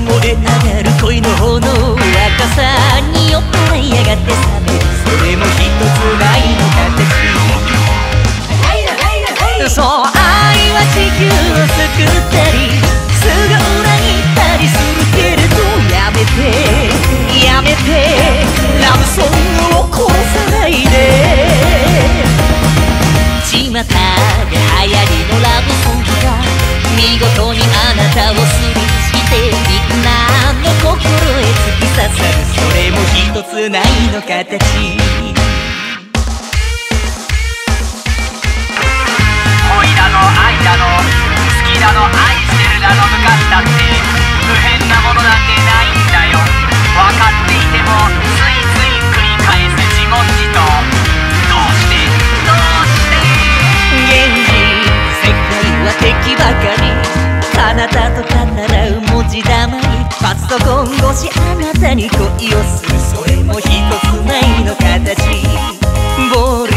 燃え上がる恋の炎若さに酔っ払いやがってさそれも一つないの形そう愛は地球を救ったりすぐ裏切ったりするけれどやめてやめてラブソングを殺さないで巷で流行りのラブソングが見事にあなたを救うつないの形。恋だの愛だの好きだの愛してるだの向かったって。不変なものなんてないんだよ。分かっていてもついつい繰り返す自問自答。どうして？どうして？現実。世界は敵ばかり。彼方と語らう文字だまソコン越しあなたに恋をするそれも一つないの形暴力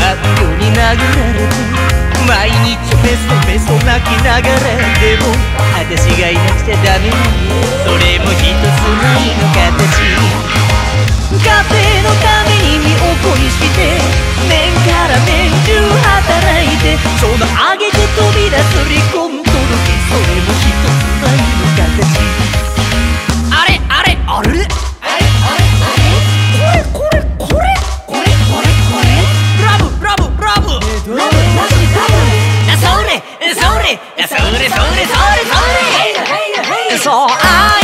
発表に殴られて毎日ベソベソ泣きながらでも私がいなくちゃダメなそれも一つないの形それそれそう愛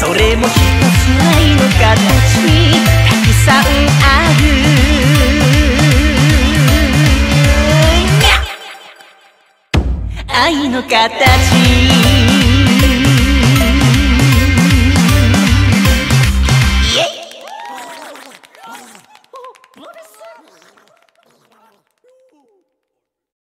それも一つないの形たくさんある。愛の形。